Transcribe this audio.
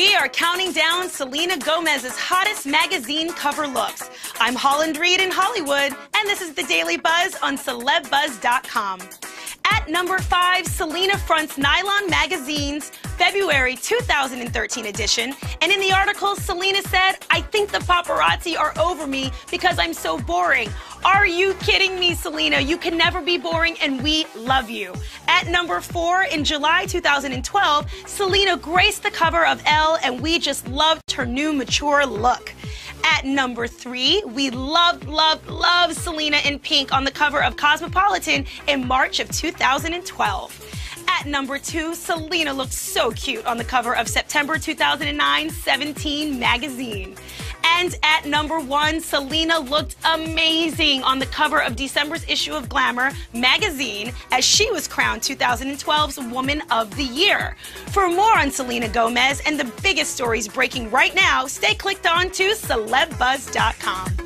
We are counting down Selena Gomez's hottest magazine cover looks. I'm Holland Reed in Hollywood, and this is the Daily Buzz on CelebBuzz.com. At number five, Selena fronts Nylon Magazine's February 2013 edition. And in the article, Selena said, I think the paparazzi are over me because I'm so boring. Are you kidding me, Selena? You can never be boring, and we love you. At number four, in July 2012, Selena graced the cover of Elle, and we just loved her new mature look. At number three, we loved, loved, loved Selena in pink on the cover of Cosmopolitan in March of 2012. At number two, Selena looked so cute on the cover of September 2009 17 magazine. And at number one, Selena looked amazing on the cover of December's issue of Glamour magazine as she was crowned 2012's Woman of the Year. For more on Selena Gomez and the biggest stories breaking right now, stay clicked on to celebbuzz.com.